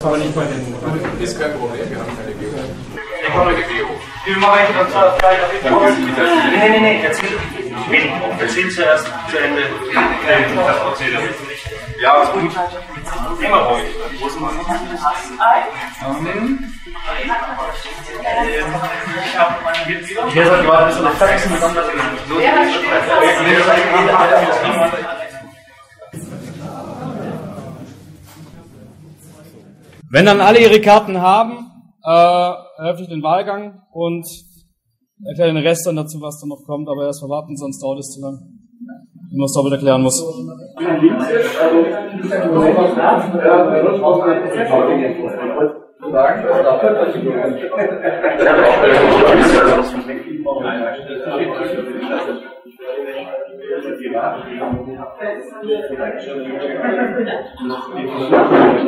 Aber nicht bei den Ist kein Problem, wir haben keine Geo. Ich komme mit Geo. Wie mache ich das da gleich auf die Pause? Nee, nee, nee, erzähl. Erzähl zuerst zu Ende. Das Prozedere. Ja, ist gut. Immer ruhig. Hier seid gerade ein bisschen fertig miteinander. Wenn dann alle ihre Karten haben, äh, eröffne ich den Wahlgang und erkläre den Rest dann dazu, was dann noch kommt, aber erst verwarten, sonst dauert es zu lang. Wenn man es doppelt erklären muss.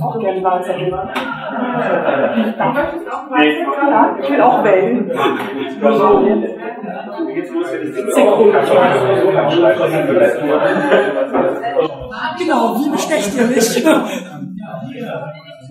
auch gerne Wahlzettel. Ja, ich will auch wählen. Genau, wie bestecht ihr mich?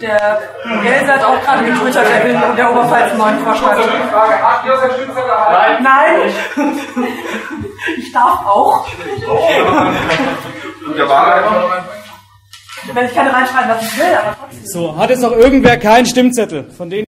Der Gelse hat auch gerade getwittert, er will der Oberpfalz einen neuen Vorschlag. Nein! Ich darf auch. Der Wahlleiter. Wenn ich keine reinschreiben, was ich will, aber trotzdem. So, hat jetzt noch irgendwer keinen Stimmzettel? Von denen